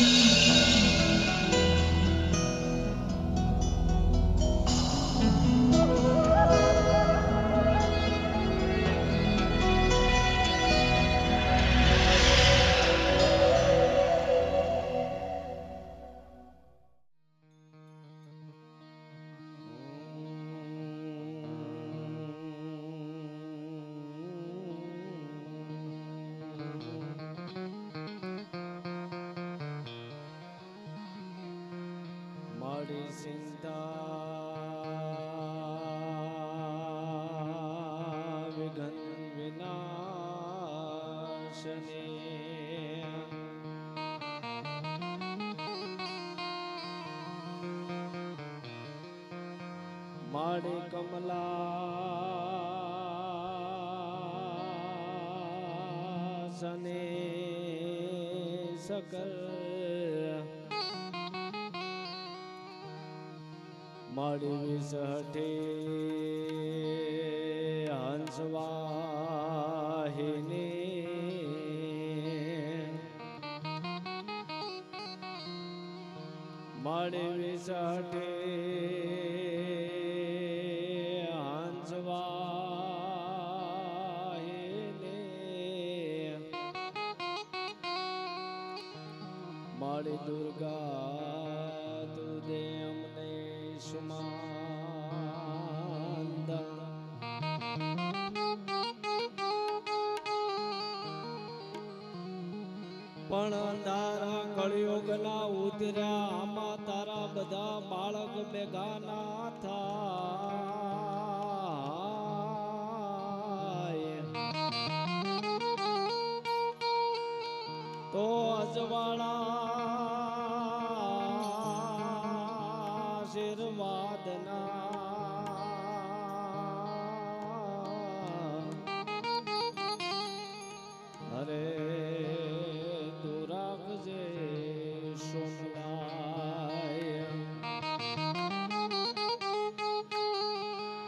મારી મારી દુર્ગા તું દે અમને પણ તારા કળિયુગના ઉતર્યા બધા બાળક બેગાના થાય તો અજવાળા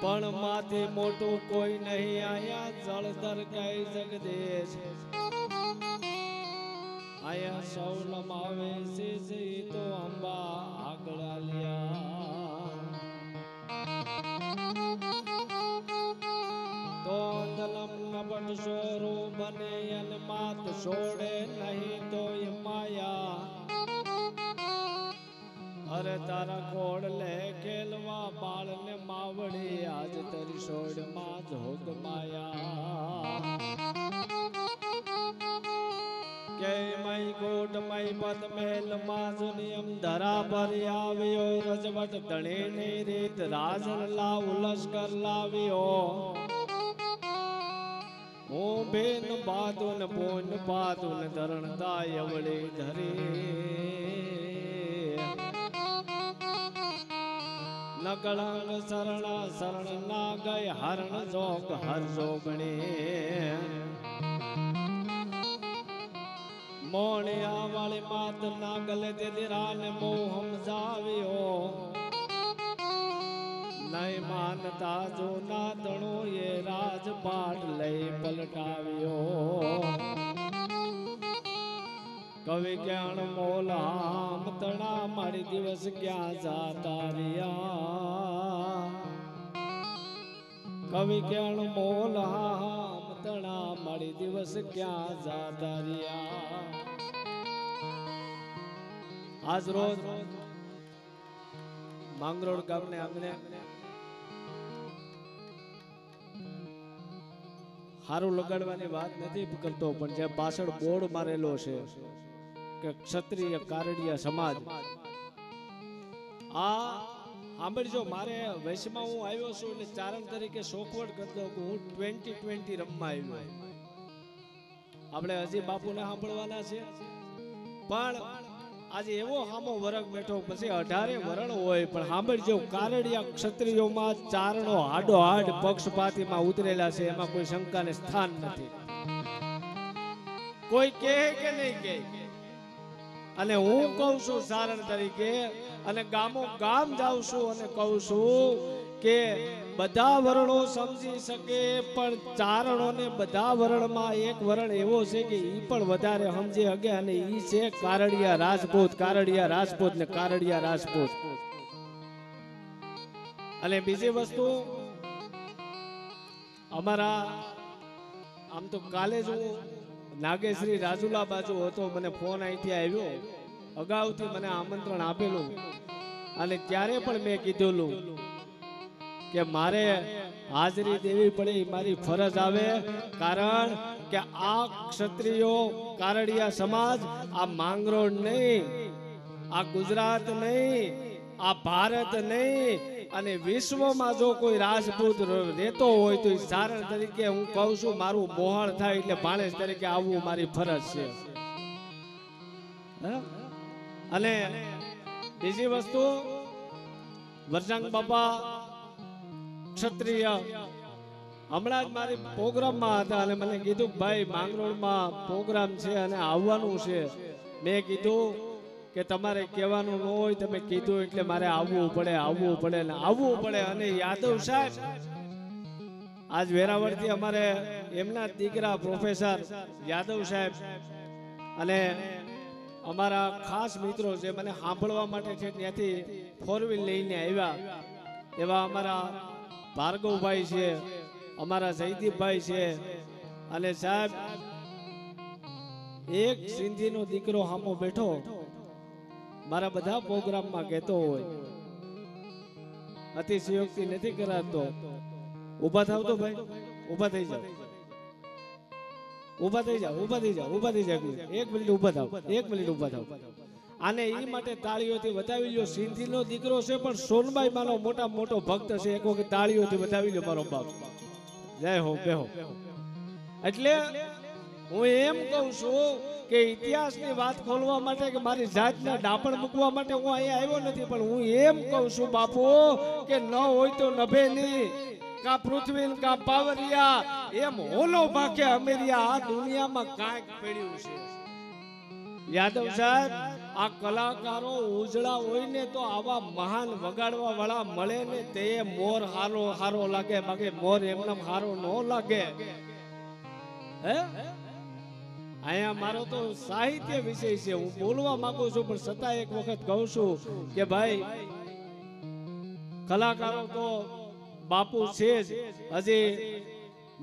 પણ માથે મોટું કોઈ નહીં, આયા જળધર કઈ જગદેશ આયા સૌ નમાવે છે તો અંબા આગળ લ્યા. તો દલમ નબટ સોરો બને માત છોડે નહીં, તો માયા અરે તારા કોળ લે ખેલવા બાળ ને માવડી, આજ તારી સોડમાં જોગ માયા. કે મય કોટ મય પદ મહેલમાં નિયમ ધરા પર આવ્યો, રજવટ ધણી ની રીત રાજન લાવ, લશ્કર લાવ્યો. હું બેન બાદુન, બોન બાદુન ધરણ દાયવળી ધરી. નકળંગ શરણ શરણ ના ગય હરણ જોગ, હર જોગણી. મોણિયા વાળી માત ના ગલે તે દિરાને મોહ સમજાવ્યો નહીં માનતા જો ના તણો એ રાજપાટ લઈ પલટાવ્યો. કવિ જ્ઞાન મોલામ તણા મારી દિવસ ક્યાં જાતા કવિ જ્ઞાન મોલામ તણા મારી દિવસ ક્યાં જાતા આજ રોજ માંગરોળ ગામને આંગણે સારું લગાડવાની વાત નથી કરતો, પણ જે પાછળ બોર્ડ મારેલો છે કે ક્ષત્રિય, કારડિયા સમાજ. આ સાંભળજો, મારે વૈશમાં હું આવ્યો છું એટલે ચારણ તરીકે શોખવડ કરતો હું ટ્વેન્ટી ટ્વેન્ટી રમવા આવ્યો. આપણે હજી બાપુને સાંભળવાના છે. પણ આજે એવો હામો વરગ બેઠો, પછી અઢારે વરણ હોય, પણ સાંભળજો, કારડિયા ક્ષત્રિયોમાં ચારણો હાડો હાડ પક્ષપાતીમાં ઉતરેલા છે, એમાં કોઈ શંકાને સ્થાન નથી. કોઈ કહે કે નહીં કહે? અને હું કહું છું સારણ તરીકે, અને ગામો ગામ જાઉં છું અને કહું છું કે બધા વર્ણો સમજી શકે, પણ ચારણોને બધા વર્ણમાં એક વર્ણ એવો છે કે એ પણ વધારે સમજી શકે અને એ છે કારડિયા રાજપૂત કારડિયા રાજપૂત ને કારડિયા રાજપૂત. અને બીજી વસ્તુ, અમારા, આમ તો કાલે જ હું નાગેશ્રી રાજુલા બાજુ હતો, મને ફોન અહીંથી આવ્યો. અગાઉથી મને આમંત્રણ આપેલું. અને ત્યારે પણ મેં કીધેલું કે મારે હાજરી દેવી પડે, મારી ફરજ આવે. કારણ કે આ ક્ષત્રિયો કારડિયા સમાજ, આ માંગરોળ નહીં, આ ગુજરાત નહીં, આ ભારત નહીં અને વિશ્વમાં જો કોઈ રાજપૂત રહેતો હોય તો સારણ તરીકે હું કહું છું, મારું મોહળ થાય એટલે ભાણેજ તરીકે આવવું મારી ફરજ છે? અને બીજી વસ્તુ, વરસાંગ બાપા ક્ષત્રિય. હમણાં જ મારી પ્રોગ્રામમાં હતા અને મને કીધું, ભાઈ, માંગરોળમાં પ્રોગ્રામ છે અને આવવાનું છે. મેં કીધું કે તમારે કહેવાનું ન હોય, તમે કીધું એટલે મારે આવવું પડે આવવું પડે ને આવવું પડે. અને યાદવ સાહેબ, આજ વેરાવળથી અમારે એમના દીકરા પ્રોફેસર યાદવ સાહેબ અને અમારા ખાસ મિત્રો જે મને સાંભળવા માટે છે, ત્યાંથી ફોર વ્હીલ લઈને આવ્યા. એવા અમારા ભાર્ગવભાઈ છે, અમારા જયદીપભાઈ છે. અને સાહેબ, એક સિંધીનો દીકરો હામો બેઠો. મારા બધા પ્રોગ્રામમાં કહેતો હોય. અતિશયોક્તિ નથી કરાતો. ઊભા થાવ તો ભાઈ, ઊભા થઈ જાવ ઊભા થઈ જાવ ઊભા થઈ જાવ ઊભા થઈ જાવ એક મિનિટ ઊભા થાવ, એક મિનિટ ઊભા થાવ. આને એ માટે તાળીઓથી વધાવી લ્યો. સિંધીનો દીકરો છે, પણ સોનબાઈ માનો મોટા મોટો ભક્ત છે. એક વખત તાળીઓથી બતાવી લો મારો બાપ. જય હો બેહો એટલે હું એમ કહું છું કે ઇતિહાસની વાત ખોલવા માટે કે મારી જાતના ડાપણ મૂકવા માટે હું અહીંયા આવ્યો નથી, પણ હું એમ કહું છું બાપુ કે ન હોય તો નભે નહીં. કા પૃથ્વી કા પાવરિયા, એમ હોલો ભાગે અમેરિયા, આ દુનિયામાં કાંઈક પડ્યું છે. યાદવ સાહેબ, આ કલાકારો ઉજળા હોય ને તો આવા મહાન વગાડવા વાળા મળે ને તે મોર હારો હારો લાગે, બાકી મોર એમને હારો ન લાગે. હે? અહીંયા મારો તો સાહિત્ય વિષય છે. હું બોલવા માંગુ છું, પણ છતાં એક વખત કહું છું કે ભાઈ, કલાકારો તો બાપુ છે જ. હજી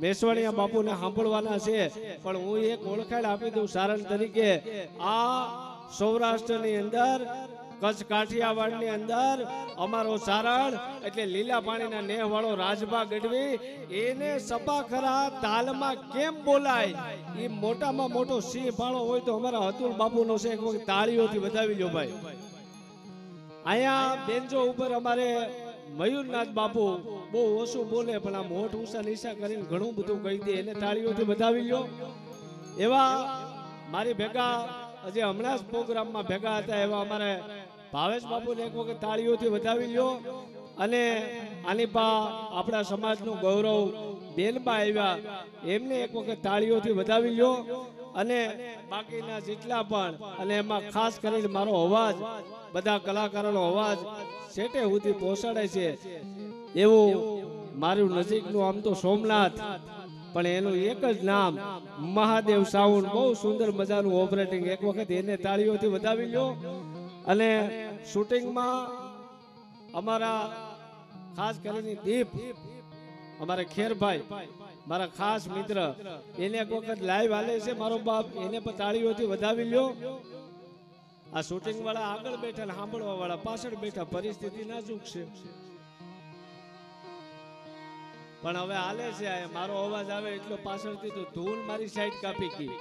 મેસવાણીયા બાપુને સાંભળવાના છે. પણ હું એક ઓળખાણ આપી દઉં સારણ તરીકે, આ સૌરાષ્ટ્રની અંદર કચ્છ કાઠિયાવાડની અંદર અમારો સારણ એટલે લીલા પાણીના નેહ વાળો રાજભા ગઢવી, એને સપાખરા તાલમાં કેમ બોલાય? એ મોટામાં મોટો સિંહ ભાણો હોય તો અમારા અતુલ બાપુનો છે, એક વખત તાળીઓથી વધાવી લો ભાઈ. અહીંયા બેન્જો ઉપર અમારે મયુરનાથ બાપુ બહુ ઓછું બોલે, પણ આ હોઠ ઊંચા નીચા કરીને ઘણું બધું કહી દે, એને તાળીઓથી વધાવી લો એવા મારી ભેગા, હજી હમણાં જ પ્રોગ્રામમાં ભેગા હતા એવા અમારે ભાવેશ બાપુને એક વખત તાળીઓથી વધાવી લ્યો અને આની પા આપણા સમાજનું ગૌરવ બેનબા આવ્યા. એમને એક વખત તાળીઓથી વધાવી લ્યો અને બાકીના જેટલા પણ, અને એમાં ખાસ કરીને મારો અવાજ, બધા કલાકારોનો અવાજ છેટે સુધી પહોંચાડે છે. એવું મારું નજીકનું આમ તો સોમનાથ, પણ એનું એક જ નામ મહાદેવ સાઉન્ડ બહુ સુંદર મજાનું ઓપરેટિંગ એક વખત એને તાળીઓથી વધાવી લ્યો અને શૂટિંગમાં અમારા ખાસ કરીને દીપ, અમારે ખેરભાઈ, મારા ખાસ મિત્ર, એને એક વખત લાઈવ હાલે છે, મારો બાપ, એને પણ તાળીઓથી વધાવી લ્યો. આ શૂટિંગ વાળા આગળ બેઠા સાંભળવા વાળા પાછળ બેઠા પરિસ્થિતિ નાજુક છે. પણ હવે હાલે છે મારો અવાજ આવે એટલો પાછળથી તો ધૂલ મારી સાઈડ કાપી ગઈ.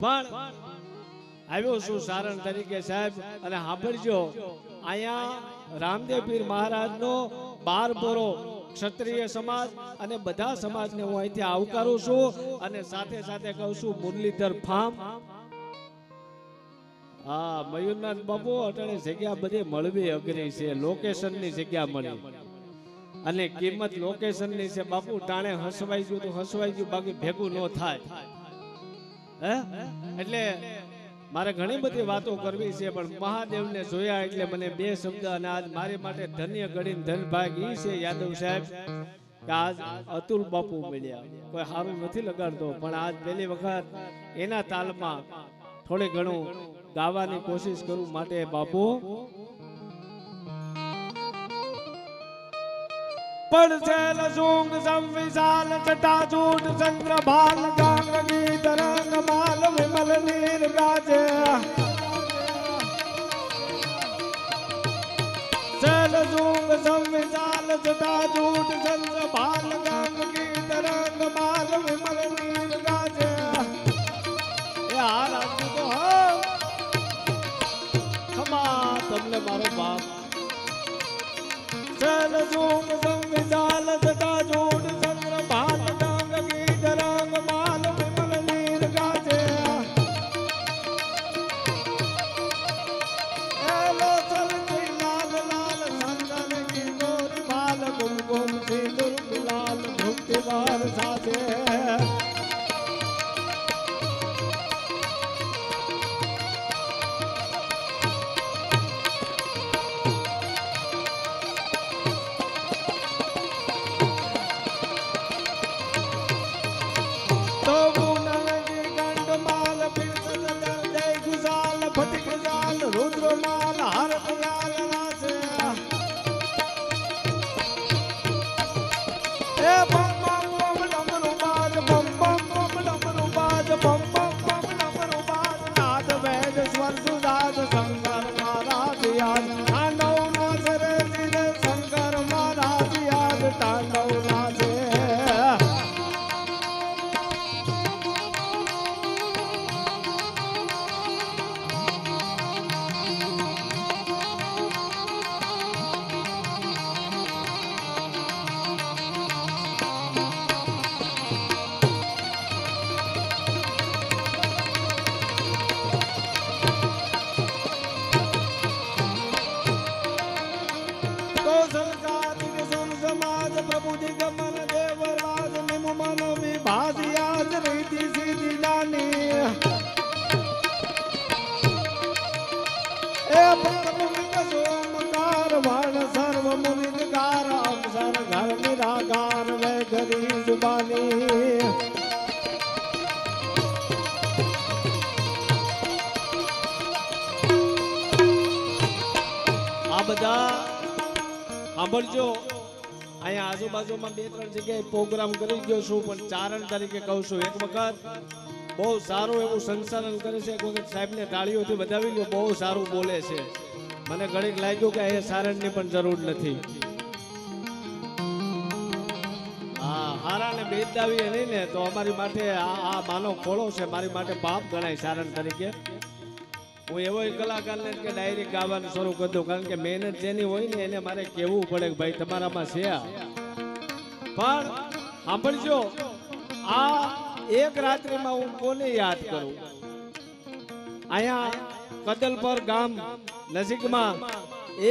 પણ આવ્યો છું સારણ તરીકે સાહેબ, અને સાંભળજો, અહીંયા રામદેવ પીર મહારાજનો બાર પોરો ક્ષત્રિય સમાજ અને બધા સમાજને હું અહીંથી આવકારું છું અને સાથે સાથે કહું છું, મુરલીધર ફાર્મ હા, મયુરનાથ બાબુ અટણે જગ્યા બધી મળવી અઘરી છે લોકેશનની જગ્યા મળી. અને કિંમત લોકેશનની છે, બાપુ ટાણે હસવાઈ ગયું તો હસવાઈ ગયું, બાકી ભેગું ન થાય. એટલે મારે ઘણી બધી વાતો કરવી છે, પણ મહાદેવને જોયા એટલે મને બે શબ્દ અને મારી માટે ધન્ય ગણીને ધન ભાગ ઈ છે, યાદવ સાહેબ આજ અતુલ બાપુ મળ્યા. કોઈ સારું નથી લગાડતો, પણ આજ પહેલી વખત એના તાલમાં થોડે ઘણું ગાવાની કોશિશ કરું માટે બાપુ. પણ સુંગ સંવિશાલ જટાજૂટ ચંદ્રભાલ ગાંગી તરંગ માલ વિમલ નીર ગાજે સેલ સુંગ સંવિશાલ જટાજૂટ ચંદ્રભાલ ગાંગી તરંગ માલ વિમલ નીર ગાજે આ રાજુ તો ખમા તમને મારો બાપ ચલ જુંગ સંવિચાલ ਸਾਲ ਸ આ બધા સાંભળજો. અહીંયા આજુબાજુમાં બે ત્રણ જગ્યાએ પ્રોગ્રામ કરી ગયો છું, પણ ચારણ તરીકે કહું છું. એક વખત બહુ સારું એવું સંચાલન કરે છે. સાહેબને તાળીઓથી વધાવી લો બહુ સારું બોલે છે. મને ઘડીક લાગ્યું કે અહીંયા સારણની પણ જરૂર નથી. હારાને નહીં ને, તો અમારી માટે આ માનો ખોળો છે, મારી માટે પાપ ગણાય સારણ તરીકે. હું એવો કલાકારને કે ડાયરેક્ટ ગાવાનું શરૂ કરી કારણ કે મહેનત જેની હોય ને, એને મારે કહેવું પડે કે ભાઈ તમારામાં છે પણ સાંભળજો, આ એક રાત્રિમાં હું કોને યાદ કરું? અહીંયા કદલપર ગામ નજીકમાં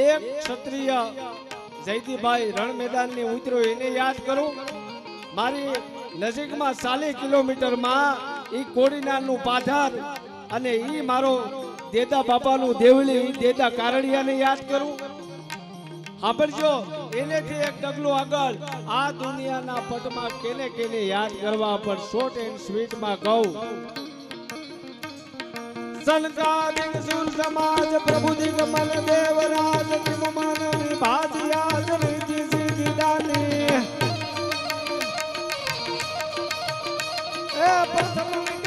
એક ક્ષત્રિય જયદીભાઈ રણ મેદાનની ઉતર્યો, એને યાદ કરું? મારી નજીકમાં ચાલીસ કિલોમીટરમાં એ કોડીનારનું પાથર અને એ મારો દેદા બાપાનું દેવલી દેદા કારડિયાને યાદ કરું. સાંભળજો એનેથી એક ડગલું આગળ આ દુનિયાના પટમાં કેને કેને યાદ કરવા પણ શોર્ટ એન્ડ સ્વીટમાં કહું. સુર સમાજ પ્રભુ દિગમન દેવરાજ મન વિભાજિયા Thank you.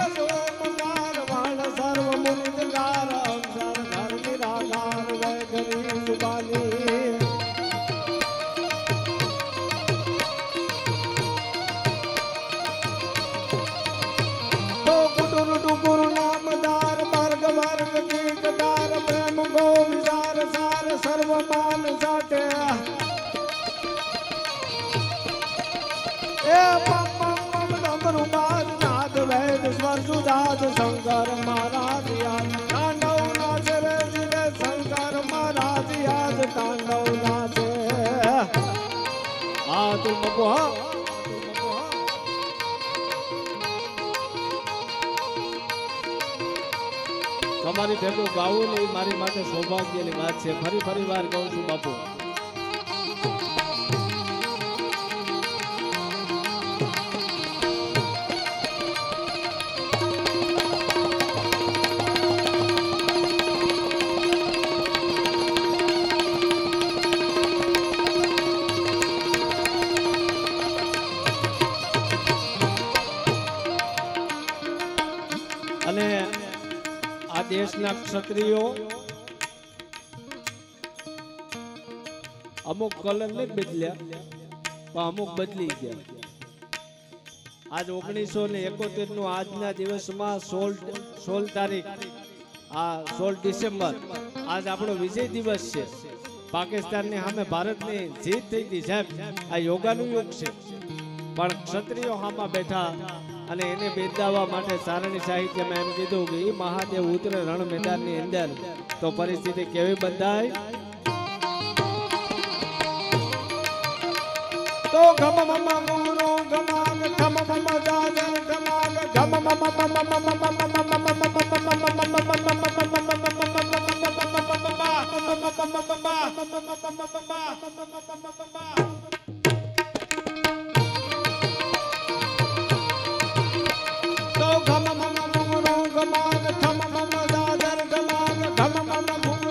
સુદાદ શંકર મહારાજ યાદ તાંડવ નાચ રે જીવે શંકર મહારાજ યાદ તાંડવ નાચે હા તું મકો, હા. તમારી ભેગું ગાવું ને મારી માટે સૌભાગ્યની વાત છે. ફરી ફરી વાર કહું છું, બાપુ. આ ક્ષત્રિયો. અમુક કલર નહીં બદલ્યા, પણ અમુક બદલી ગયા. આજ ઓગણીસો ને એકોતેરનું આજના દિવસમાં સોળ સોળ તારીખ, આ સોળ ડિસેમ્બર, આજ આપણો વિજય દિવસ છે. પાકિસ્તાનની સામે ભારતની જીત થઈ હતી સાહેબ, આ યોગાનું યોગ છે. પણ ક્ષત્રિયો હામાં બેઠા અને એને બિરદાવવા માટે સારણી સાહિત્યમાં એમ કીધું કે એ મહાદેવ ઉતરે રણ મેદાનની અંદર તો પરિસ્થિતિ કેવી બંધાય તો ગમ મમ મુરો ગમાગ ગમ મમ દાદર ગમાગ ગમ મમ તો ગમ મમ મુરો ગમાગ થમ મમ દાદર ગમાગ ગમ મમ મુરો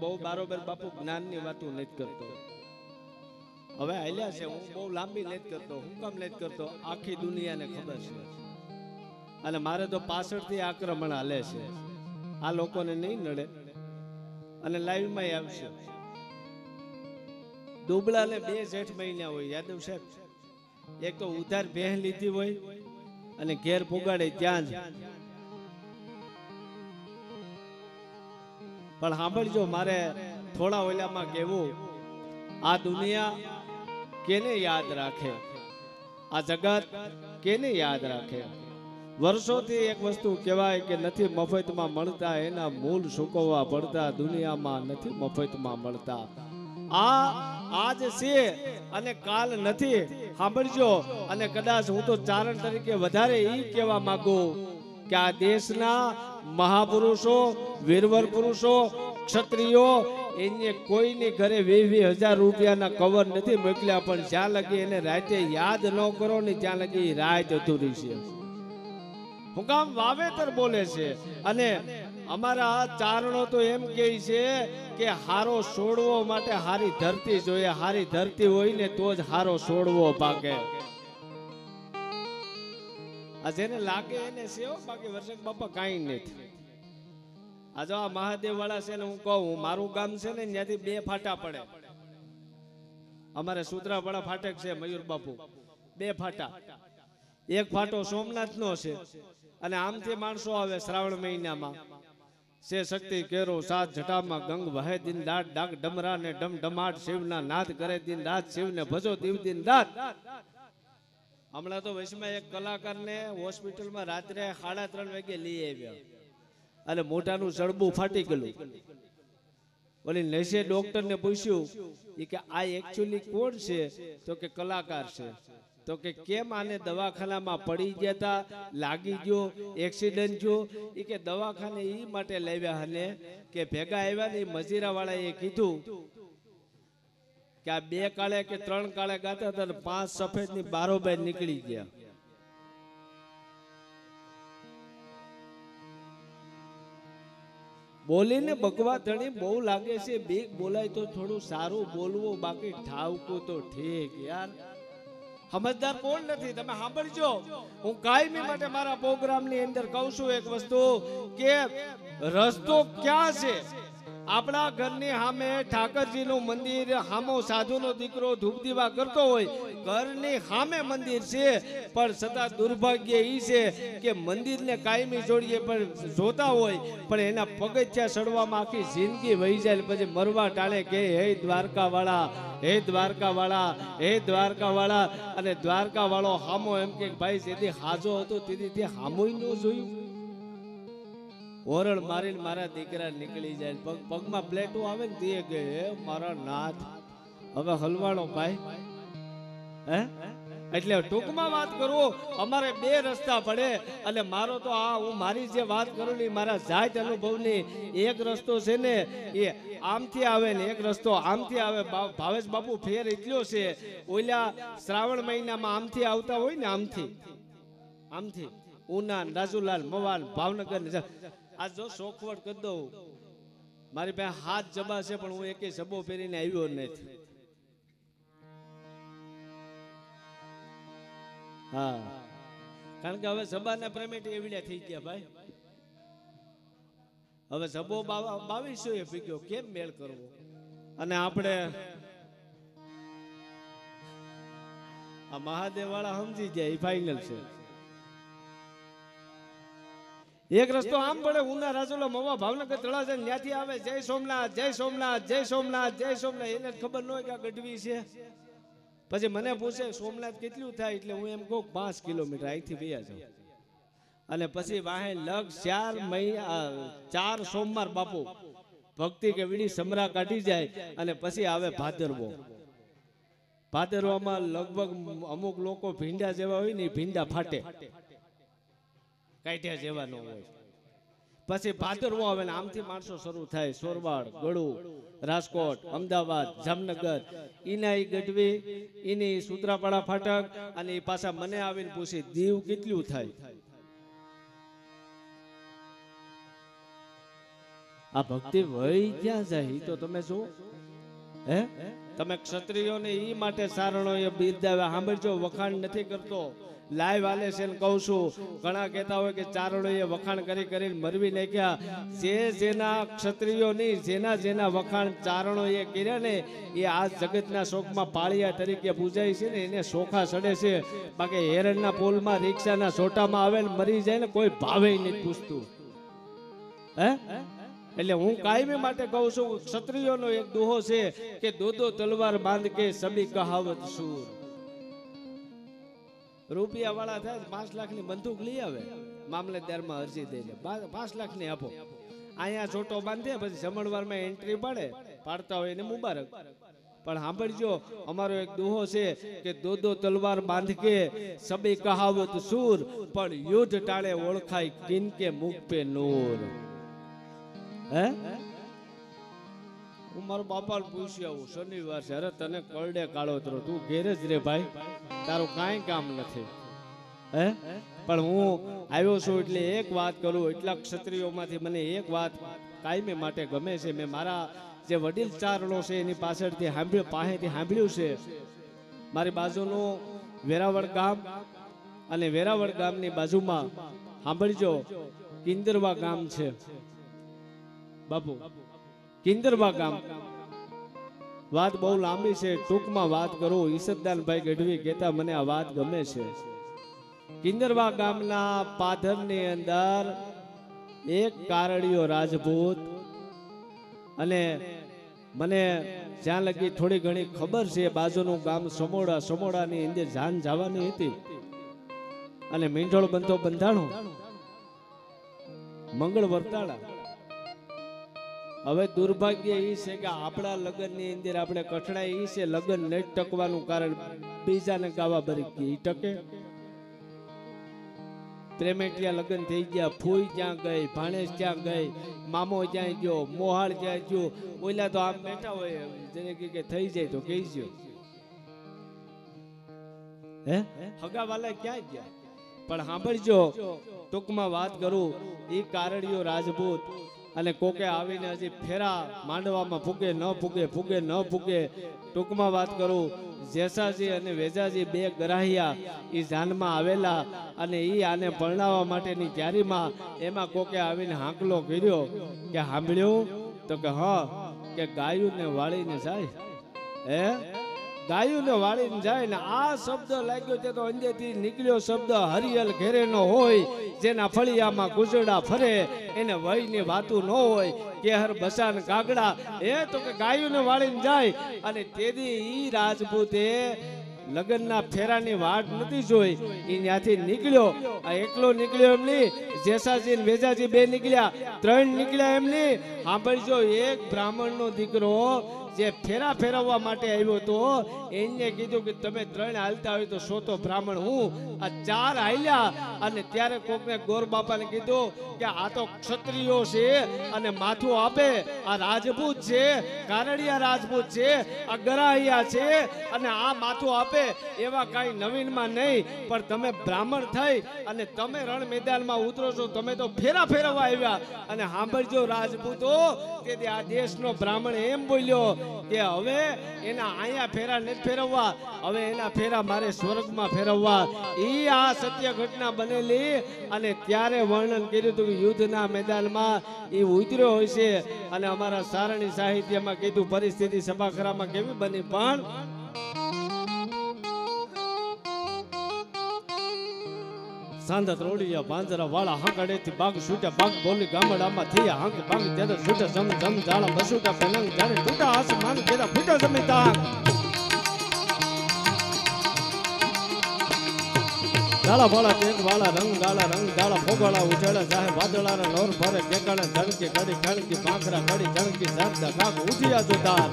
બહુ બારોબર બાપુ જ્ઞાનની વાતો નથી કરતો. હવે હાલ્યા છે, હું બહુ લાંબી નથી કરતો, હું કામ નથી કરતો, આખી દુનિયાને ખબર છે. અને મારે તો પાછળથી આક્રમણ હાલે છે. આ લોકોને નહીં નડે. અને લાઈવમાં આવશે. દુબળાને બે જેઠ મહિના હોય, યાદવ સાહેબ. એક તો ઉધાર ભેહ લીધી હોય અને ઘેર પુગાડે ત્યાં જ. પણ સાંભળજો, મારે થોડા ઓલામાં કહેવું. આ દુનિયા કેને યાદ રાખે? આ જગત કેને યાદ રાખે? વર્ષોથી એક વસ્તુ કહેવાય કે નથી મફતમાં મળતા, એના મૂળ સુકવવા પડતા, દુનિયામાં નથી મફતમાં મળતા. આ આજ છે અને કાલ નથી. સાંભળજો, અને કદાચ હું તો ચારણ તરીકે વધારે એ કહેવા માંગુ. કે આ દેશના મહાપુરુષો, વીરવર પુરુષો, ક્ષત્રિયો એને કોઈની ઘરે વીસ હજાર રૂપિયાના કવર નથી મોકલ્યા, પણ જ્યાં લગી એને રાતે યાદ ન કરો ને ત્યાં લગી રાત અધૂરી છે. હું વાવેતર બોલે છે. અને અમારા ચારણો તો એમ કહે છે કે હારો છોડવો માટે હારી ધરતી જોઈએ, હારી ધરતી હોય ને તો જ હારો છોડવો પાકે આ જેને લાગે એને સેવો બાકી વર્ષક બાપા કાંઈ નથી. આ જો આ મહાદેવ વાળા છે ને હું કહું મારું ગામ છે ને ત્યાંથી બે ફાટા પડે. અમારે સુત્રાપાડા ફાટક છે, મયુર બાપુ. બે ફાટા. એક ફાટો સોમનાથ નો છે અને આમથી માણસો આવે શ્રાવણ મહિનામાં. સે શક્તિ કેરો, સાત જટામાં ગંગ વહે દિન દાટ ડાક ડમરા ને ડમ ડમાટ શિવના નાદ કરે દિન રાત, શિવને ભજો દિવ દિન રાત હમણાં તો વચમાં એક કલાકારને હોસ્પિટલમાં રાત્રે સાડા ત્રણ વાગે લઈ આવ્યા. અને મોઢાનું ચડબું ફાટી ગયેલું ઓલી નર્સે ડોક્ટરને પૂછ્યું એ કે આ એકચ્યુઅલી કોણ છે? તો કે કલાકાર છે. તો કે, કેમ આને દવાખાનામાં પડી ગયા તા? લાગી ગયો? એક્સિડન્ટ થયો? એ કે, દવાખાને એ માટે લાવ્યા અને કે ભેગા આવ્યા ને એ મજીરા વાળાએ કીધું કે આ બે કાળે કે ત્રણ કાળે ગાતા હતા પાંચ સફેદની બારોબાર નીકળી ગયા. બોલીને બકવા ધણી બહુ લાગે છે, બીક બોલાય તો થોડું સારું બોલવું, બાકી ઠાવકું તો ઠીક યાર. સમજદાર કોણ નથી, તમે સાંભળજો. હું કાયમી માટે મારા પ્રોગ્રામની અંદર કહું છું એક વસ્તુ કે રસ્તો ક્યાં છે? આપણા ઘરની સામે ઠાકરજીનું મંદિર, હામો સાધુનો દીકરો ધૂપ દીવા કરતો હોય, ઘરની સામે મંદિર છે, પણ છતાં દુર્ભાગ્ય એ છે કે મંદિરને કાયમી જોડીએ પણ જોતા હોય, પણ એના પગથિયા ચડવામાં આખી જિંદગી વહી જાય પછી મરવા ટાળે કે, હે દ્વારકા વાળા હે દ્વારકા વાળા હે દ્વારકા વાળા અને દ્વારકા વાળો હામો એમ કે, ભાઈ, જેથી હાજો હતો, તેથી તે હામોય ન જોયું. ઓરડ મારીને મારા દીકરા નીકળી જાય. પગ પગમાં પ્લેટો આવે ને તે કે મારા નાથ, હવે હલવાણો ભાઈ. હે? એટલે ટૂંકમાં વાત કરું, અમારે બે રસ્તા પડે. અને મારો તો આ, હું મારી જે વાત કરું ને મારા જાત અનુભવની એક રસ્તો છે ને, એ આમથી આવે ને એક રસ્તો આમથી આવે. ભાવેશ બાપુ ફેર એટલો છે. ઓલા શ્રાવણ મહિનામાં આમથી આવતા હોય ને આમથી. આમથી. ઉના રાજુલાલ મવાન ભાવનગર આ જો શોખવટ કરી દઉં, મારી પાસે હાથ જબા છે, પણ હું એકે જબો પહેરીને આવ્યો નથી. હા. કારણ કે હવે સબાના પ્રેમેટ એવડ્યા થઈ ગયા ભાઈ. હવે સબો બાવીસો એ પીગ્યો કેમ મેળ કરવો? અને આપણે આ મહાદેવ વાળા સમજી જાય એ ફાઇનલ છે. એક રસ્તો આમ પડે ઉના રાજુલો મવા ભાવનગર તળાજા ત્યાંથી આવે, જય સોમનાથ જય સોમનાથ જય સોમનાથ જય સોમનાથ. એને ખબર ન હોય કે ગઢવી છે. પછી મને પૂછે, સોમનાથ કેટલું થાય? એટલે હું એમ કહું, પાંચ કિલોમીટર. અહીંથી વયા જાઉં. અને પછી વાહે લગ ચાર મહિના ચાર સોમવાર બાપુ. ભક્તિ કે વીડી સમરા કાઢી જાય અને પછી આવે ભાદરવો. ભાદરવામાં લગભગ અમુક લોકો ભીંડા જેવા હોય ને ભીંડા ફાટે. કાઢ્યા જેવા હોય. પછી ભાદરવો આવે ને આમથી માણસો શરૂ થાય. સોરવાડ, ગળુ, રાજકોટ, અમદાવાદ, જામનગર. ઈ ગઢવી એની સુત્રાપાડા ફાટક અને એ પાછા મને આવીને પૂછી, દીવ કેટલું થાય? આ ભક્તિ વહી ક્યાં જાય? તો તમે શું હે? તમે ક્ષત્રિયોને એ માટે સારણો એ બિરદાવે સાંભળજો, વખાણ નથી કરતો. લાઈવ આલે છે કહું છું, ઘણા કહેતા હોય કે ચારણોએ વખાણ કરી કરીને મરવી નાખ્યા. જે જેના ક્ષત્રિયો નહીં જેના જેના વખાણ ચારણોએ કર્યા ને, એ આ જગતના શોખમાં પાળિયા તરીકે પૂજાય છે ને, એને શોખા સડે છે. બાકી હેરણના પોલમાં, રિક્ષાના સોટામાં આવે ને મરી જાય ને કોઈ ભાવે નથી પૂછતું. હે? એટલે હું કાયમી માટે કહું છું, ક્ષત્રિયોનો એક દોહો છે કે દો દો તલવાર બાંધ કે સબી કહાવત સૂર. રૂપિયા વાળા થાય પાંચ લાખની બંદૂક લઈ આવે. મામલતદારમાં અરજી દઈને પાંચ લાખની આપો. અહીંયા છોટો બાંધે, પછી જમણવારમાં એન્ટ્રી પડે. પાડતા હોય એને મુબારક. પણ સાંભળજો, અમારો એક દોહો છે કે દો દો તલવાર બાંધ કે સબી કહાવત સૂર, પણ યુદ્ધ ટાળે ઓળખાય કિન કે મુખ પે નૂર. હે? હું મારો બાપા પૂછી આવું શનિવાર છે. અરે તને કરડે કાળો તરો તું ઘેરે જ રે ભાઈ. તારું કાંઈ કામ નથી. હે? પણ હું આવ્યો છું એટલે એક વાત કરું. એટલા ક્ષત્રિયોમાંથી મને એક વાત કાયમી માટે ગમે છે. મેં મારા જે વડીલ ચારણો છે એની પાછળથી સાંભળ્યું પાસેથી સાંભળ્યું છે. મારી બાજુનું વેરાવળ ગામ અને વેરાવળ ગામની બાજુમાં સાંભળજો કિંદરવા ગામ છે. બાપુ કિંદરવા ગામ. વાત બહુ લાંબી છે, ટૂંકમાં વાત કરું ઈસદદાનભાઈ ગઢવી કહેતા મને આ વાત ગમે છે. કિંદરવા ગામના પાધરની અંદર એક કારડીયો રાજપૂત અને મને જ્યાં લગી થોડી ઘણી ખબર છે બાજુનું ગામ સમોડા, સમોડાની અંદર જાન જવાની હતી. અને મીંઢોળ બંધો બંધાણો, મંગળ વર્તાળા. હવે દુર્ભાગ્ય એ છે કે આપણા લગ્નની અંદર આપણે કઠણાઈ એ છે, લગ્ન નહીં ટકવાનું કારણ બીજાને ગાવા ભરી ગઈ ટકે. પ્રેમેટિયા લગ્ન થઈ ગયા, ફૂઈ ક્યાં ગઈ ભાણેશ ક્યાં ગઈ, મામો ક્યાં ગયો, મોહાળ ક્યાં ગયો, ઓલા તો આમ બેઠા હોય, જેને કે થઈ જાય તો કહી ગયો હે? હગાવાલા ક્યાં ગયા? પણ સાંભળજો, ટૂંકમાં વાત કરું એ કારણીઓ રાજપૂત અને કોકે આવીને હજી ફેરા માંડવામાં ફૂગે ન ફૂગે ફૂગે ન ફૂગે ટૂંકમાં વાત કરું, જેસાજી અને વેજાજી બે ગ્રાહિયા એ જાનમાં આવેલા અને એ આને પરણાવવા માટેની તૈયારીમાં એમાં કોકે આવીને હાંકલો કર્યો કે સાંભળ્યું તો કે, હા, કે ગાયું ને વાળીને જાય. હે? ગાયુંને વાળીને જાય ને આ શબ્દ લાગ્યો છે તો અંજેથી નીકળ્યો શબ્દ હરિયલ ઘેરેનો હોય, જેના ફળિયામાં ગુજડા ફરે, એને વયની વાતું ન હોય, કેહર બસાન કાગડા એ તો કે ગાયુંને વાળીને જાય, અને તેથી ઈ રાજપૂતે લગ્નના ફેરાની વાટ નથી જોઈ એ ત્યાંથી નીકળ્યો. આ એકલો નીકળ્યો એમ નહીં, જેસાજી ને વેજાજી બે નીકળ્યા, ત્રણ નીકળ્યા એમ નહીં. સાંભળજો, એક બ્રાહ્મણનો દીકરો જે ફેરા ફેરવવા માટે આવ્યો હતો, એને કીધું કે તમે ત્રણ હાલતા હોય તો સો તો બ્રાહ્મણ હું. આ ચાર હાલ્યા અને ત્યારે કોકને ગોર બાપાને કીધું કે આ તો ક્ષત્રિયો છે અને માથું આપે. આ રાજપૂત છે, કારડિયા રાજપૂત છે, આ છે અને આ માથું આપે. એવા કાંઈ નવીનમાં નહીં, પણ તમે બ્રાહ્મણ થઈ અને તમે રણ મેદાનમાં ઉતરો છો, તમે તો ફેરા ફેરવવા આવ્યા. અને સાંભળજો રાજપૂતો કે આ દેશનો બ્રાહ્મણ એમ બોલ્યો કે હવે એના અહીંયા ફેરા નથી ફેરવવા, હવે એના ફેરા મારે સ્વર્ગમાં ફેરવવા. ઈ આ સત્ય ઘટના બનેલી અને ત્યારે વર્ણન કર્યું હતું કે યુદ્ધના મેદાનમાં એ ઉતર્યો હોય છે અને અમારા સારણી સાહિત્યમાં કીધું, પરિસ્થિતિ સભાખરામાં કેવી બની? પણ સાંધત રોડિયા પાંજરા વાળા હાંકડેથી બાગ છૂટ્યા, બાગ બોલી ગામડામાં થયા હાંક બાગ ત્યારે છૂટે, જમ જમ જાળા બસુટા પેલંગ જ્યારે ટૂટા આસમાન કેરા ફૂટા જમીતા જાળા વાળા તેજ વાળા, રંગ ગાળા, રંગ જાળા ફોગળા જાહે વાદળા ને નોર ભરે કેકાણે ધડકી કડી ખડકી પાંખરા કડી ઝડકી ઝડતા કાક ઉઠ્યા જોતાર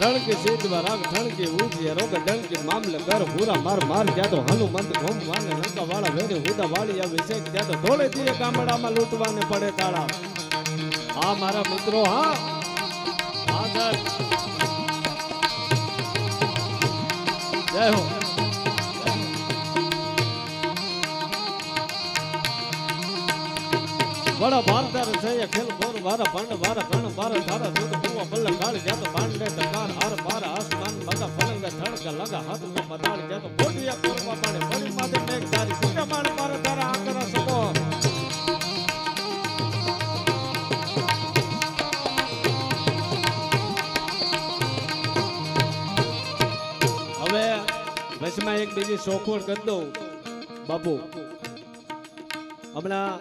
રણકી સીધવા રાગ ઠણકી ઉઠીએ રોગ ડણકી મામલે કર પૂરા માર માર જ્યાં તો હનુમંત ઘોમ વાને લંકા વાળા વેરે હુદા વાળી આવી છે જ્યાં તો ધોળે દીએ ગામડામાં લૂંટવાને પડે તાળા. હા, મારા મિત્રો, હા. હા સર જય હો. વડા ભારતાર છે ખેલ ખોર, વારા પાંડ વારા કણ વારા ધારા સુદ કુવા બલ્લા કાળ જાત પાંડે તકાર આર બાર આસમાન મગા પલંગ ધડક, લગા, હાથ મે મદાળ જાત બોડિયા કરવા પાડે પડી માથે મેઘ ધારી સુકા માણ માર ધારા આકરા સબો હવે વચમાં એક બીજી શોખવડ કરી દઉં, બાપુ. હમણાં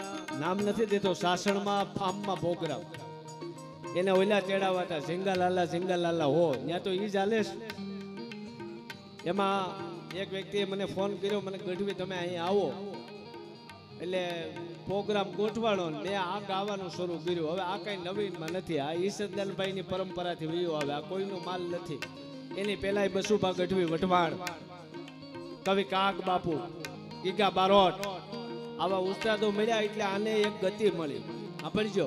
નામ નથી દેતો, સાસણમાં ફાર્મમાં ભોગરા એને ઓલા ચડાવવા હતા સિંગાલાલા સિંગાલાલા, હો ત્યાં તો ઈ ચાલે હાલે એમાં એક વ્યક્તિએ મને ફોન કર્યો, મને ગઢવી, તમે અહીં આવો. એટલે પ્રોગ્રામ ગોઠવાણો મેં આ ગાવાનું શરૂ કર્યું. હવે આ કઈ નવીનમાં નથી. આ ઈશદનભાઈની પરંપરાથી વયું આવે આ કોઈનો માલ નથી. એની પહેલાય બસુભા ગઢવી વઢવાણ, કવિ કાક બાપુ, ગીગા બારોટ આવા ઉસ્તાદો મળ્યા એટલે આને એક ગતિ મળી. સાંભળજો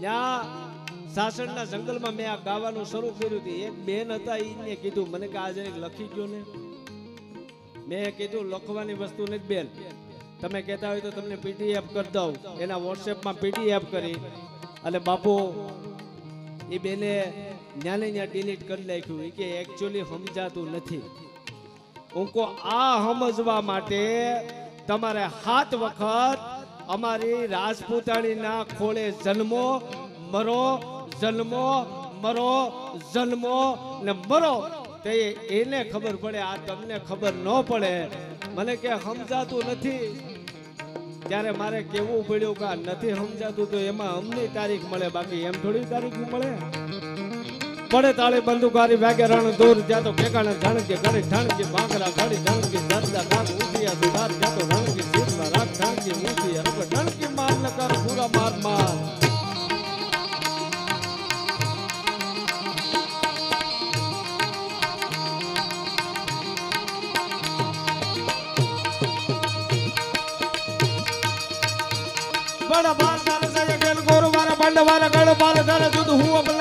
ત્યાં સાસણના જંગલમાં મેં આ ગાવાનું શરૂ કર્યું હતું. એક બેન હતા એને કીધું, મને કે આજે લખી ગયો ને. મેં કીધું, લખવાની વસ્તુ નથી બેન. તમે કહેતા હોય તો તમને પીડીએફ કરી દઉં. એના વોટ્સએપમાં પીડીએફ કરી અને બાપુ એ બેને ન્યાને ત્યાં ડિલીટ કરી નાખ્યું. એ કે એકચ્યુઅલી સમજાતું નથી. હું કો આ સમજવા માટે તમારે સાત વખત અમારી રાજપૂતાણીના ખોળે જન્મો, મરો જન્મો મરો, જન્મો ને મરો. તે એને ખબર પડે, આ તમને ખબર ન પડે. મને કે સમજાતું નથી. ત્યારે મારે કેવું પડ્યું કે નથી સમજાતું, તો એમાં અમની તારીખ મળે, બાકી એમ થોડી તારીખ મળે. પડે તાળે બંદુકારી વાગે રણ દૂર જાતો તો ઠેકાણે ધણકે ઘડી ઠણકી ભાંગરા ઘડી, ધણકી દરદા કાક ઉઠિયા સુધાર જ્યાં તો રણકી સીધવા રાગ ઠણકી ઊંચી રંગ ઠણકી માર ન કર પૂરા માર માર બડા બાર તારે સજે ગેલ ગોર વારા ગળ બાર તારે દૂધ હુआ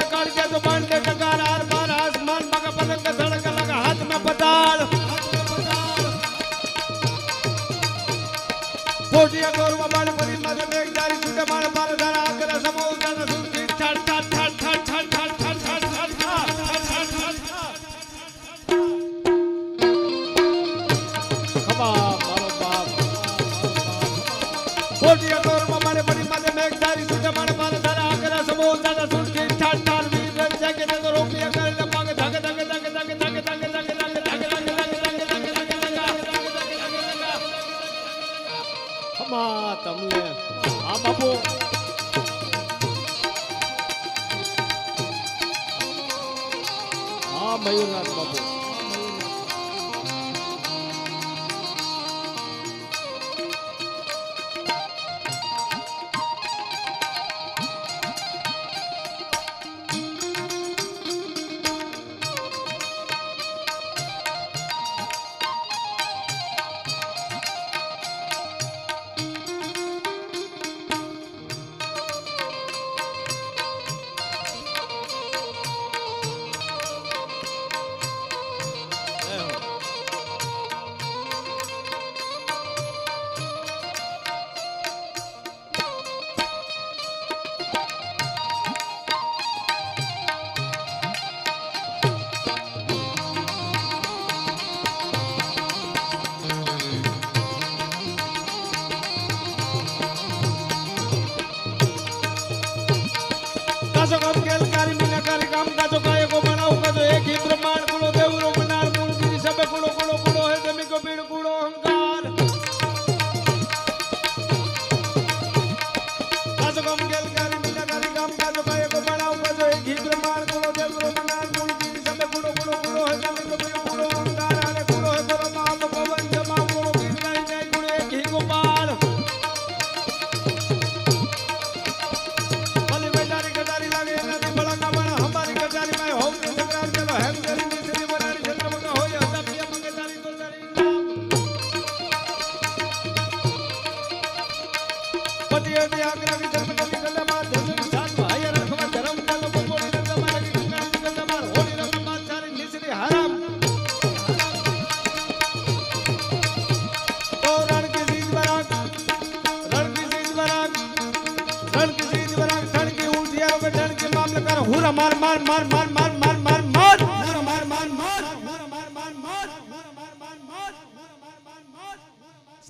આગ્રહ વિધર્મ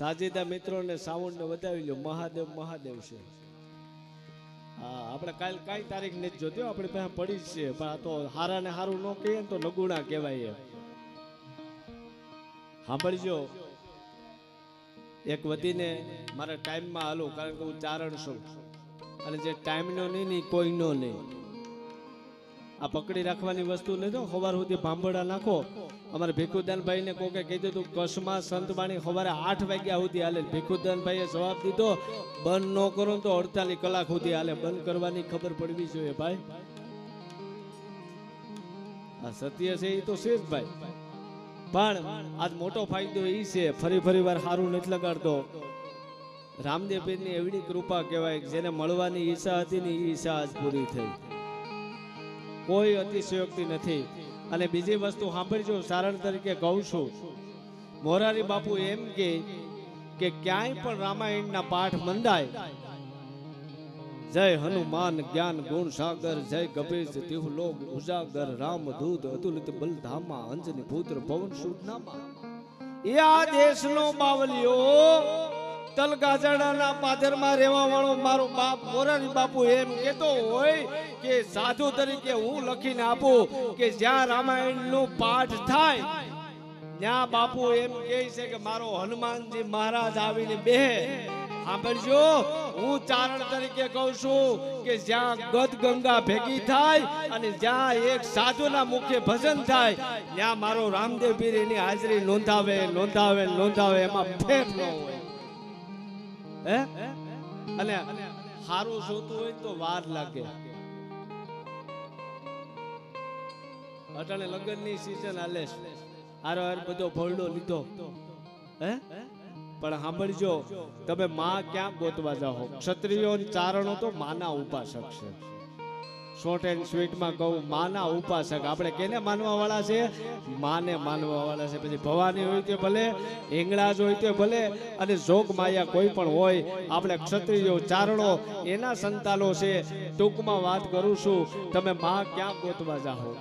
સાજીદા મિત્રોને સાઉન્ડ ને વધાવી લો મહાદેવ મહાદેવ છે. હા, આપણે કાલ કાંઈ તારીખ નથી જોતી આપણી પાસે પડી જ છે. પણ આ તો હારા ને હારું ન કહીએ ને તો લગુણા કહેવાય સાંભળજો. એક વધીને મારા ટાઈમમાં હાલો કારણ કે હું ચારણ છું. અને જે ટાઈમનો નહીં ને કોઈનો નહીં. આ પકડી રાખવાની વસ્તુ લેજો સવાર સુધી ભાંભળા નાખો. અમારે ભીખુદાનભાઈને કોકે કીધું હતું, કચ્છમાં સંતવાણી સવારે આઠ વાગ્યા સુધી હાલે. ભીખુદાનભાઈએ જવાબ દીધો, બંધ ન કરો તો અડતાલીસ કલાક સુધી હાલે. બંધ કરવાની ખબર પડવી જોઈએ ભાઈ. સત્ય છે એ તો છે જ ભાઈ. પણ આજ મોટો ફાયદો એ છે, ફરી ફરી વાર સારું નથી લગાડતો. રામદેવ પીરની એવડી કૃપા કહેવાય જેને મળવાની ઈચ્છા હતી ને એ ઈચ્છા આજ પૂરી થઈ. કોઈ અતિશયોક્તિ નથી. અને બીજી વસ્તુ સાંભળજો, સારણ તરીકે કહું છું. મોરારી બાપુ એમ કે કે ક્યાંય પણ રામાયણના પાઠ મંદાય જય હનુમાન, જ્ઞાન, ગુણ, સાગર, જય કપીશ તિહલોક ઉજાગર, રામ દૂત અતુલિત, બલધામા, અંજની પુત્ર પવન સુદનામા એ આ દેશનો બાવલિયો તલગાજડાના પાદરમાં રહેવા વાળો મારો બાપ, મોરારી બાપુ એમ કહેતો હોય કે સાધુ તરીકે હું લખીને આપું કે જ્યાં રામાયણનું પાઠ થાય, ત્યાં બાપુ એમ કહે છે કે મારો હનુમાનજી મહારાજ આવીને બે સાંભળજો, હું ચારણ તરીકે કહું છું કે જ્યાં ગદ ગંગા ભેગી થાય અને જ્યાં એક સાધુના મુખ્ય ભજન થાય, ત્યાં મારો રામદેવ પીર એની હાજરી નોંધાવે નોંધાવે નોંધાવે, એમાં ફેર ન હોય. અને સારું જોતું હોય તો વાર લાગે. અટાણે લગ્નની સીઝન હાલે હારો હાર બધો ભરડો લીધો. પણ સાંભળજો, તમે માં ક્યાં ગોતવા જાઓ ક્ષત્રિયો ચારણો તો માના ઉપાસક છે શોર્ટ એન્ડ સ્વીટમાં કહું, માના ઉપાસક. આપણે કેને માનવા વાળા છે? માને માનવા વાળા છે. પછી ભવાની હોય તો ભલે હિંગળાજ હોય તે ભલે, અને જોગ માયા કોઈ પણ હોય, આપણે ક્ષત્રિયો, ચારણો, એના સંતાનો છે. ટૂંકમાં વાત કરું છું, તમે માં ક્યાં ગોતવા જાઓ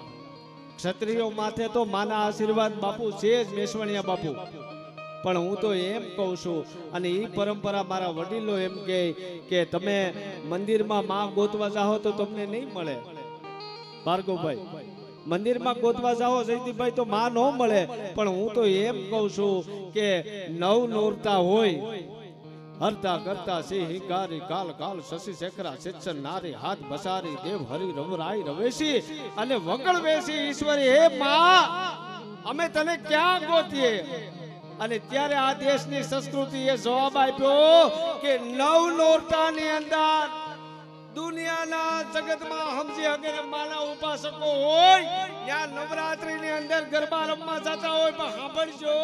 ક્ષત્રિયો માથે તો માના આશીર્વાદ બાપુ છે જ મેસવણિયા બાપુ. પણ હું તો એમ કહું છું, અને એ પરંપરા મારા વડીલો એમ કહે કે તમે મંદિરમાં માં ગોતવા જાઓ તો તમને નહીં મળે. ભાર્ગવભાઈ, મંદિરમાં ગોતવા જાઓ જયદીપભાઈ તો માં ન મળે, પણ હું તો એમ કહું છું કે નવ નોરતા હોય, હરતા કરતા સિંહ હિંગારી કાલ કાલ, શશી, શેખરા શિક્ષણ નારી, હાથ બસારી દેવ, હરિ રવરાઈ રવેશી અને વગળ વેશી ઈશ્વરી. હે માં, અમે તને ક્યાં ગોતીએ? અને ત્યારે આ દેશની સંસ્કૃતિએ જવાબ આપ્યો કે નવ નોરતાની અંદર દુનિયાના જગતમાં હમજી અગર માના ઉપાસકો હોય ત્યાં નવરાત્રીની અંદર ગરબા રમવા જતા હોય, પણ સાંભળજો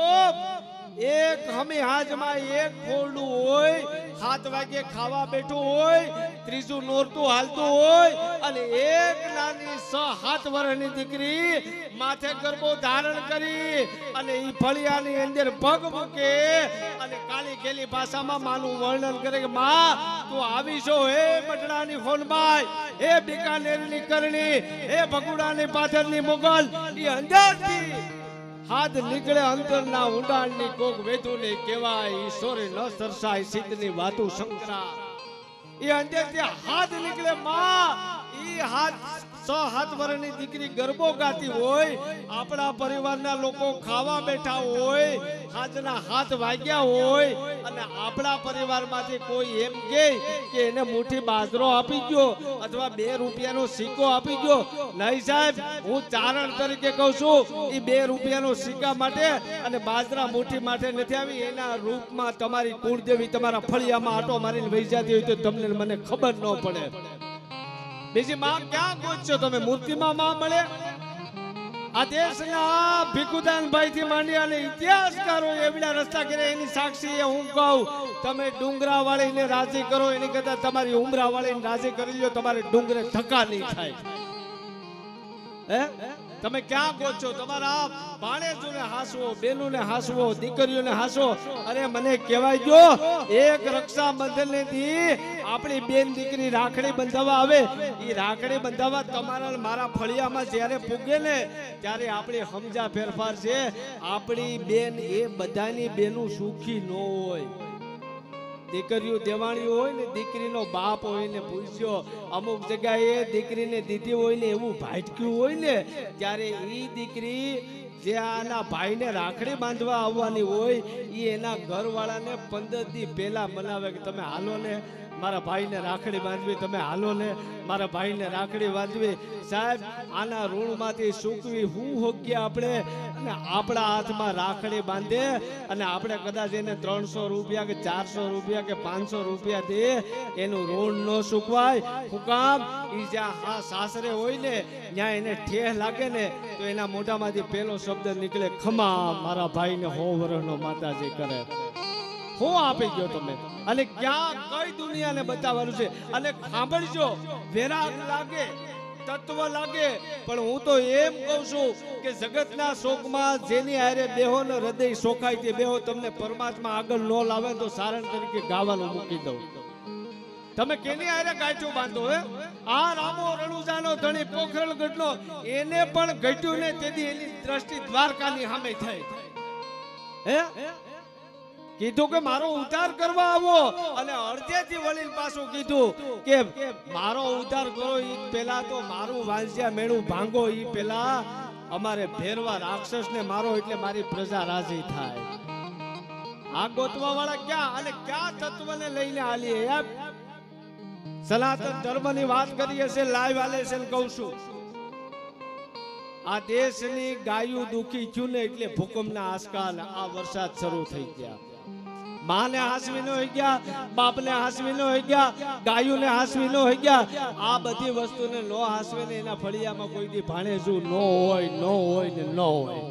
એક હમી હાજમાં એક ફોડું હોય, સાત વાગે ખાવા બેઠું હોય, ત્રીજું નોરતું હાલતું હોય, અને એક નાની સાત વર્ષની દીકરી માથે ગરબો ધારણ કરી અને એ ફળિયાની અંદર પગ મૂકે અને કાલી ખેલી ભાષામાં માનું વર્ણન કરે કે, માં, તું આવી છો હે પટડાની ફોનભાઈ હે બિકાનેરની કરણી, હે ભગુડાની પાથરની મુગલ એ અંદરથી હાથ નીકળે અંતરના ઊંડાણની કોક વેધુને કહેવાય, ઈશ્વરે ન સરસાય સિદ્ધની વાતું શંકરા. એ અંદરથી હાથ નીકળે, માં, ઈ હાથ છ હાથ વર્ષની દીકરી ગરબો ગાતી હોય, આપણા પરિવારના લોકો ખાવા બેઠા હોય, હાથના હાથ વાગ્યા હોય, અને આપણા પરિવારમાંથી કોઈ એમ કે એને મુઠ્ઠી બાજરો આપી ગયો અથવા બે રૂપિયાનો સિક્કો આપી ગયો. નહીં સાહેબ, હું ચારણ તરીકે કહું છું એ બે રૂપિયાનો સિક્કા માટે અને બાજરા મુઠ્ઠી માટે નથી આવી. એના રૂપમાં તમારી કુળદેવી તમારા ફળિયામાં આટો મારીને વહી જતી હોય તો તમને મને ખબર ન પડે. બીજી માં ક્યાં પૂછો તમે? મૂર્તિમાં માં મળે? આ દેશના ભીખુદાનભાઈ થી માંડી અને ઇતિહાસકારો એવડા રસ્તા કરે એની સાક્ષી એ હું કહું, તમે ડુંગરા વાળીને રાજી કરો. એની કરતા તમારી ઉમરા વાળીને રાજી કરી લો તમારે ડુંગરે ધક્કા નહીં થાય. હે? તમે ક્યાં ગોચો તમારા ભાણેજોને હાસવો, બેનુને હાસવો, દીકરીઓને હાસવો. અરે મને કહેવાય ગયો એક રક્ષાબંધનથી આપણી બેન દીકરી રાખડી બંધાવવા આવે. એ રાખડી બંધાવવા તમારા મારા ફળિયામાં જ્યારે પૂગે ને, ત્યારે આપણી સમજા ફેરફાર છે. આપણી બેન એ બધાની બેનું સુખી ન હોય. દીકરીઓ દેવાણી હોય ને, દીકરીનો બાપ હોય ને પૂછ્યો અમુક જગ્યાએ દીકરીને દીધી હોય ને, એવું ભાટક્યું હોય ને, ત્યારે એ દીકરી જે આના ભાઈને રાખડી બાંધવા આવવાની હોય એ એના ઘરવાળાને પંદર દી પહેલા મનાવે કે તમે હાલો ને મારા ભાઈને રાખડી બાંધવી, તમે હાલો ને મારા ભાઈને રાખડી બાંધવી. સાહેબ, આના ઋણમાંથી સૂકવી હું હોગીએ આપણે? અને આપણા હાથમાં રાખડી બાંધે અને આપણે કદાચ એને ત્રણસો રૂપિયા કે ચારસો રૂપિયા કે પાંચસો રૂપિયા દે, એનું ઋણ ન સૂકવાય. હુકામ એ જ્યાં હા સાસરે હોય ને, ત્યાં એને ઠેહ લાગે ને, તો એના મોઢામાંથી પહેલો શબ્દ નીકળે, ખમા, મારા ભાઈને હો વરહનો માતાજી કરે. હું આપી ગયો તમે અને ક્યાં, કઈ દુનિયાને બતાવવાનું છે? અને સાંભળજો વેરાગ લાગે, તત્વ લાગે, પણ હું તો એમ કહું છું કે જગતના શોકમાં જેની હારે બેહો ને હૃદય શોખાય બેહો તમને પરમાત્મા આગળ ન લાવે તો સારણ તરીકે ગાવાનું મૂકી દઉં. તમે કેની આરે ગાંઠું બાંધો, હે? આ રામો રણુજાનો ધણી પોખરણ ગઢનો, એને પણ ગઢ્યું ને તેથી એની દ્રષ્ટિ દ્વારકાની સામે થઈ. હે? કીધું કે મારો ઉદ્ધાર કરવા આવો, અને અડધેથી વળીને પાછું કીધું કે મારો ઉદ્ધાર કરો એ પેલા તો મારું વાંજ્યા મેળું ભાંગો એ પેલા અમારે ભેરવા રાક્ષસ ને મારો એટલે મારી પ્રજા રાજી થાય. આ ગોતવા વાળા ક્યાં અને ક્યાં તત્વને લઈને એમ સનાતન ધર્મની વાત કરીએ છે લાઈવ આલે છે કહું છું. આ દેશની ગાયું દુખી થયું ને એટલે ભૂકંપના આંચકા ને આ વરસાદ શરૂ થઈ ગયા. માને હાસવી નો ગયા, બાપને હાસવી નો ગયા, ગાયુને હાસવી નો હોઈ ગયા. આ બધી વસ્તુને નો હાસવે એના ફળિયામાં કોઈ દી ભાણેજું ન હોય ન હોય ને ન હોય.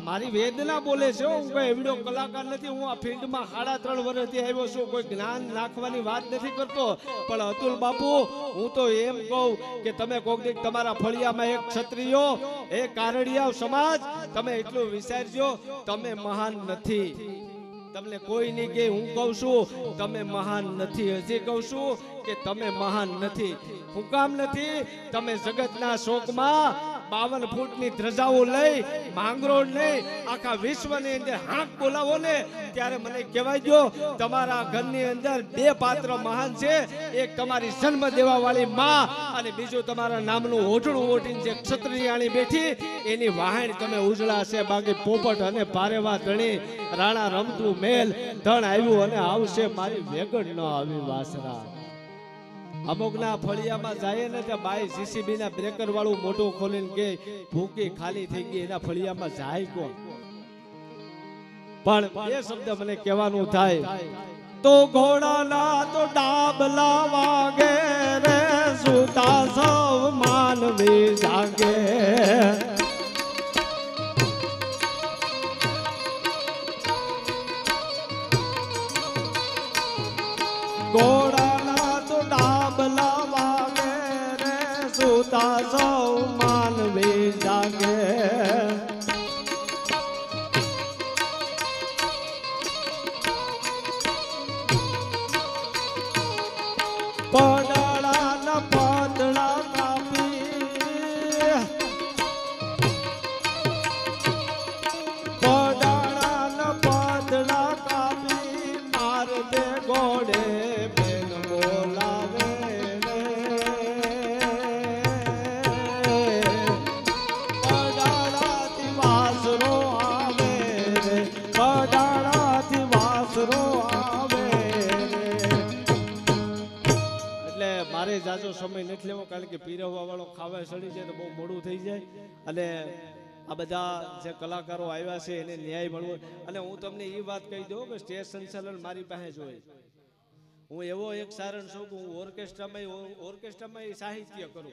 મારી વેદના બોલે છે હું કોઈ એવડો કલાકાર નથી, હું આ ફિલ્ડમાં સાડા ત્રણ વર્ષથી આવ્યો છું, કોઈ જ્ઞાન નાખવાની વાત નથી કરતો. પણ અતુલ બાપુ, હું તો એમ કહું કે તમે કોક દીક તમારા ફળિયામાં એક ક્ષત્રિયો એ કારડિયા સમાજ, તમે એટલું વિચારજો, તમે મહાન નથી. તમને કોઈ નહીં કે હું કહું છું, તમે મહાન નથી. હજી કહું છું કે તમે મહાન નથી. હું કામ નથી, તમે જગતના શોકમાં બાવન ફૂટની ધ્રજાઓ લઈ માંગરોળ લઈ, આખા વિશ્વની અંદર હાંક બોલાવો ને, ત્યારે મને કહેવાય ગયો, તમારા ઘરની અંદર બે પાત્ર મહાન છે. એક તમારી જન્મ દેવા વાળી માં અને બીજું તમારા નામનું ઓઢણું ઓઢીને જે ક્ષત્રિયાણી બેઠી, એની વાહણ તમે ઉજળા છે, બાકી પોપટ અને પારેવા ધણી, રાણા રમતું મેલ, ધણ આવ્યું અને આવશે, મારી વેગડ ન આવી, વાસરા. અમુકના ફળિયામાં જાય ને ત્યાં બાઈ જીસીબી ના બ્રેકર વાળું મોટું ખોલીને કે ભૂકી ખાલી થઈ ગઈ, એના ફળિયામાં જાય કોણ? પણ એ શબ્દ મને કહેવાનું થાય, તો ઘોડાના તો ડાબલા વાગે રે, સુતા સૌ માનવી જાગે. ઘોડાના સુતા સૌ મારે જાજો સમય નથી લેવો, કારણ કે પીરવવા વાળો ખાવા સડી જાય તો બહુ મોડું થઈ જાય. અને આ બધા જે કલાકારો આવ્યા છે, એને ન્યાય મળવો. અને હું તમને એ વાત કહી દઉં કે સ્ટેજ સંચાલન મારી પાસે જ હોય. હું એવો એક સારણ છું કે હું ઓર્કેસ્ટ્રામાં ઓર્કેસ્ટ્રામાં સાહિત્ય કરું.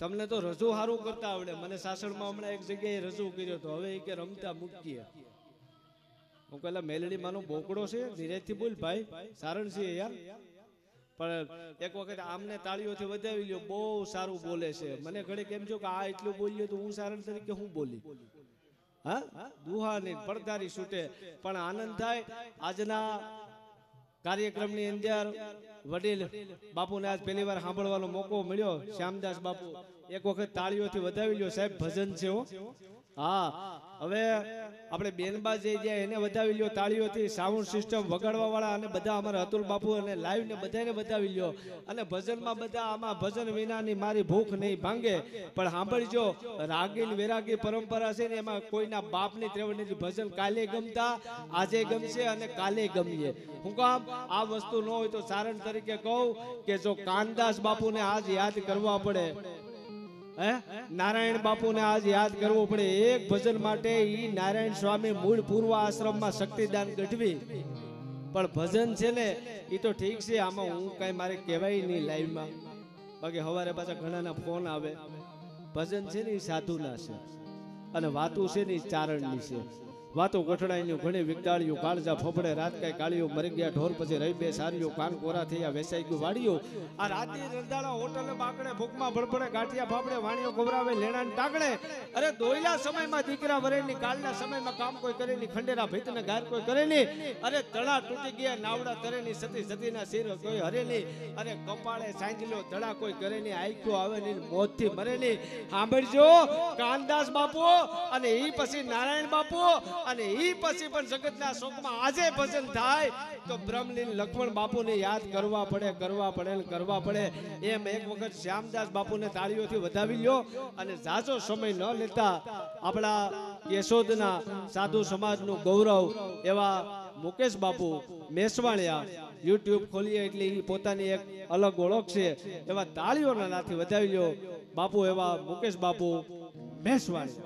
તમને તો રજૂ સારું કરતા આવડે. મને સાસણમાં હમણાં એક જગ્યાએ રજૂ કર્યો હતો હવે એ કે રમતા મૂકીએ. હું પેલા મેલડી માનો બોકડો છે, ધીરેથી બોલ ભાઈ. સારણ છે યાર. પણ એક વખત આમને તાળીઓથી વધાવી લ્યો, બહુ સારું બોલે છે. મને ઘડી કેમ છો કે આ એટલું બોલ્યું તો હું સારણ તરીકે હું બોલી? હા? દુહાની પડદારી છૂટે. પણ આનંદ થાય. આજના કાર્યક્રમની અંદર વડીલ બાપુને આજ પહેલી વાર સાંભળવાનો મોકો મળ્યો. શ્યામદાસ બાપુ એક વખત તાળીઓથી વધાવી લ્યો. સાહેબ, ભજન છે હો, હવે આપણે બેનબા જે જાય એને વધાવી લ્યો, તાળીઓથી સાઉન્ડ સિસ્ટમ વગાડવા વાળા અને બધા અમારા અતુલ બાપુ અને લાઈવ બધાને વધાવી લ્યો. અને ભજનમાં બધા આમાં ભજન વિનાની મારી ભૂખ નહીં ભાંગે. પણ સાંભળજો, રાગીન વેરાગી પરંપરા છે ને એમાં કોઈના બાપની ત્રેવડ નથી ભજન કાલે ગમતા, આજે ગમશે અને કાલે ગમીએ. હું કામ આ વસ્તુ ન હોય તો સારણ તરીકે કહું કે જો કાનદાસ બાપુને આજ યાદ કરવા પડે. હે? નારાયણ બાપુને આજ યાદ કરવું પડે. એક ભજન માટે ઈ નારાયણ સ્વામી મૂળ પૂર્વ આશ્રમમાં શક્તિદાન ગઢવી. પણ ભજન છે ને એ તો ઠીક છે, આમાં હું કઈ મારે કહેવાય નહીં લાઈવમાં બાકી સવારે પાછા ઘણાના ફોન આવે. ભજન છે ને એ સાધુના છે. અને વાતું છે ને એ ચારણની છે. વાતો ગઠડાઈની ઘણી વિગડાળ્યું કાળજા ફોફડે, રાત કઈ કાળીઓ મરી ગયા, ઢોર પછી રહી બે સારીઓ, કાન કોરા થયા, વેસાઈ ગયું, વાડીઓ. આ રાતે રંધાળા હોટલ બાકડે, ભૂખમાં ભડપડે ગાંઠિયા ફાફડે, વાણીઓ ખવરાવે લેણાને ટાકડે. અરે દોયલા સમયમાં દીકરા વરેની કાલના સમયમાં કામ કોઈ કરે નહીં, ખંડેરા ભીતને ગાર કોઈ કરે નહીં. અરે તળા તૂટી ગયા, નાવડા તરે નહીં, સતી સતીના શિર કોઈ હરે નહીં. અરે કપાળે સાંજલો તળા કોઈ કરે નહીં, આઈક્યો આવે નહીં, મોતથી મરે નહીં. સાંભળજો, કાનદાસ બાપુ, અને એ પછી નારાયણ બાપુ અને ઈ પછી પણ જગતના શોકમાં આજે ભજન થાય તો બ્રહ્મલીન લક્ષ્મણ બાપુને યાદ કરવા પડે કરવા પડે કરવા પડે. એમ એક વખત શ્યામદાસ બાપુને તાળીઓથી વધાવી લ્યો અને ઝાઝો સમય ન લેતા આપણા યશોદના સાધુ સમાજનું ગૌરવ એવા મુકેશ બાપુ મેસવાણિયા યુટ્યુબ ખોલીએ એટલે એ પોતાની એક અલગ ઓળખ છે. એવા તાળીઓના નાથી વધાવી લ્યો. બાપુ એવા મુકેશ બાપુ મેસવાણિયા.